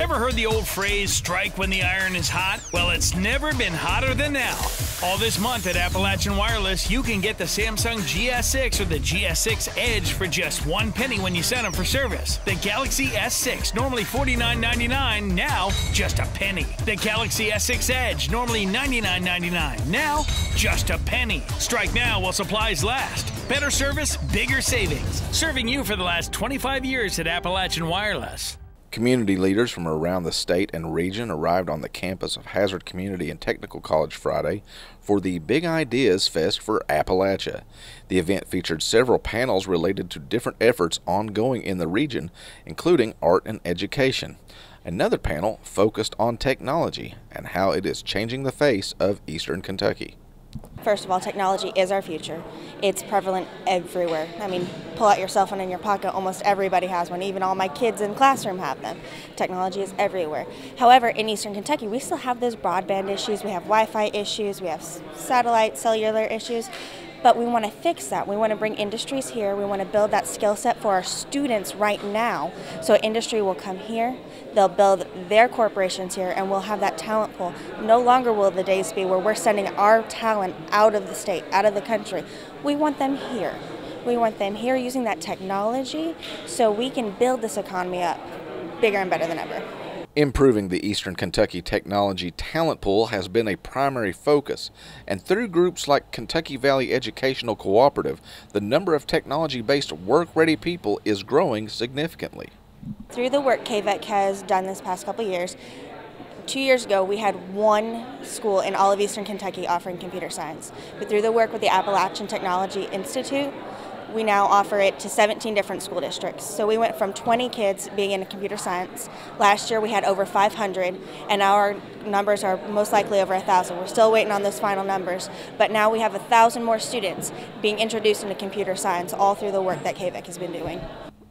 Ever heard the old phrase, strike when the iron is hot? Well, it's never been hotter than now. All this month at Appalachian Wireless, you can get the Samsung GS6 or the GS6 Edge for just one penny when you send them for service. The Galaxy S6, normally $49.99, now just a penny. The Galaxy S6 Edge, normally $99.99, now just a penny. Strike now while supplies last. Better service, bigger savings. Serving you for the last 25 years at Appalachian Wireless. Community leaders from around the state and region arrived on the campus of Hazard Community and Technical College Friday for the Big Ideas Fest for Appalachia. The event featured several panels related to different efforts ongoing in the region, including art and education. Another panel focused on technology and how it is changing the face of eastern Kentucky. First of all, technology is our future. It's prevalent everywhere. I mean, pull out your cell phone in your pocket, almost everybody has one. Even all my kids in classroom have them. Technology is everywhere. However, in eastern Kentucky, we still have those broadband issues, we have Wi-Fi issues, we have satellite, cellular issues. But we want to fix that. We want to bring industries here. We want to build that skill set for our students right now. So industry will come here, they'll build their corporations here, and we'll have that talent pool. No longer will the days be where we're sending our talent out of the state, out of the country. We want them here. We want them here using that technology so we can build this economy up bigger and better than ever. Improving the Eastern Kentucky technology talent pool has been a primary focus, and through groups like Kentucky Valley Educational Cooperative, the number of technology based work ready people is growing significantly. Through the work KVEC has done this past couple years, two years ago we had one school in all of Eastern Kentucky offering computer science. But through the work with the Appalachian Technology Institute, we now offer it to 17 different school districts. So we went from 20 kids being in computer science. Last year we had over 500, and our numbers are most likely over 1,000. We're still waiting on those final numbers, but now we have 1,000 more students being introduced into computer science all through the work that KVEC has been doing.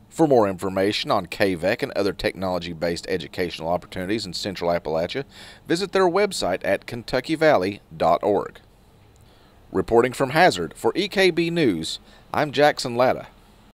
For more information on KVEC and other technology based educational opportunities in Central Appalachia, visit their website at kentuckyvalley.org. Reporting from Hazard for EKB News, I'm Jackson Latta.